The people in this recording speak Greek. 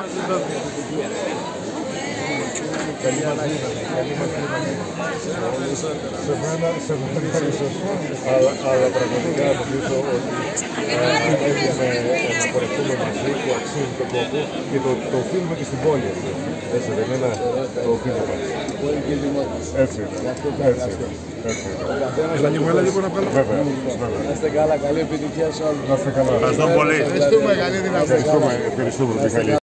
Σε μένα, σε μένα ευχαριστώ. Αλλά, αλλά πραγματικά νομίζω ότι έχουμε να πορευτούμε μαζί που αξίζει τον κόπο και το, το οφείλουμε και στην πόλη αυτή. Έτσι δεν είναι, το οφείλουμε. Έτσι. Έτσι είναι. Έτσι είναι. Έλα λίγο, έλα λίγο να βγάλω. Βέβαια, βέβαια. Να είστε καλά, καλή επιτυχία σε όλους. Να είστε καλά. Ευχαριστώ πολύ. Ευχαριστούμε, καλή δύναμη. Ευχαριστούμε, ευχαριστούμε, Μιχαλή.